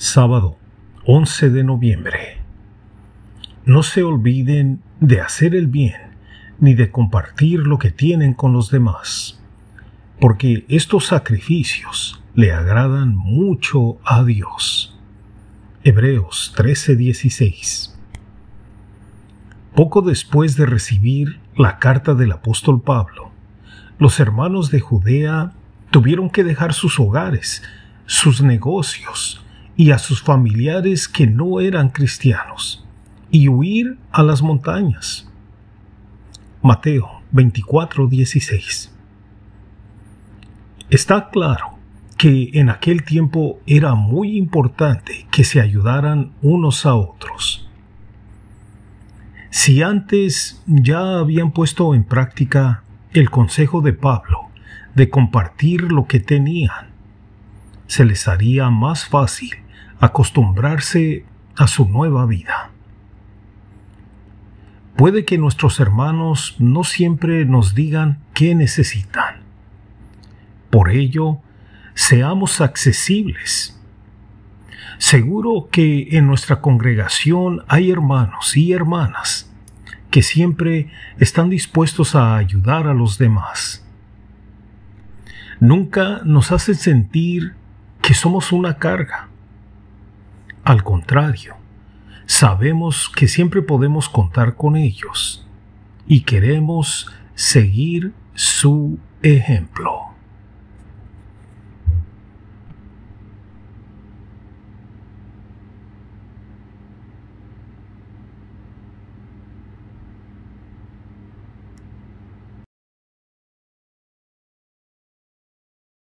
Sábado 11 de noviembre. No se olviden de hacer el bien ni de compartir lo que tienen con los demás, porque estos sacrificios le agradan mucho a Dios. Hebreos 13:16 Poco después de recibir la carta del apóstol Pablo, los hermanos de Judea tuvieron que dejar sus hogares, sus negocios, y a sus familiares que no eran cristianos y huir a las montañas. Mateo 24:16 Está claro que en aquel tiempo era muy importante que se ayudaran unos a otros. Si antes ya habían puesto en práctica el consejo de Pablo de compartir lo que tenían, se les haría más fácil acostumbrarse a su nueva vida. Puede que nuestros hermanos no siempre nos digan qué necesitan. Por ello, seamos accesibles. Seguro que en nuestra congregación hay hermanos y hermanas que siempre están dispuestos a ayudar a los demás. Nunca nos hacen sentir que somos una carga al contrario, sabemos que siempre podemos contar con ellos y queremos seguir su ejemplo.